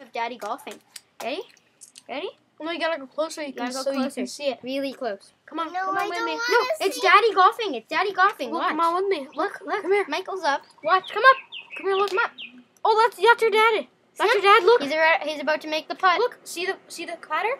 of Daddy golfing. Ready? Ready? Oh no, you gotta go closer you Gotta can, go so you can see it. Really close. Come on, No, come I on with me. No, it's see- Daddy golfing. It's Daddy golfing. Look, come on with me. Look, Look, come here. Michael's up. Watch, come up. Come here, look. Come up. Oh, that's, that's your daddy. That's See your dad, look. He's, a, he's about to make the putt. Look, see the see the clatter?